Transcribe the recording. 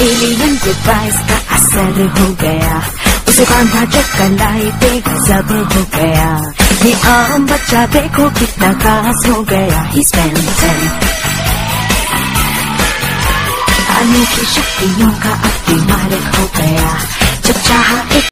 Alien device का असर हो गया। उसे बांधा चक्कर लाई पे सब हो गया। ये आम बच्चा देखो कितना खास हो गया। ही की शक्तियों का अब मारक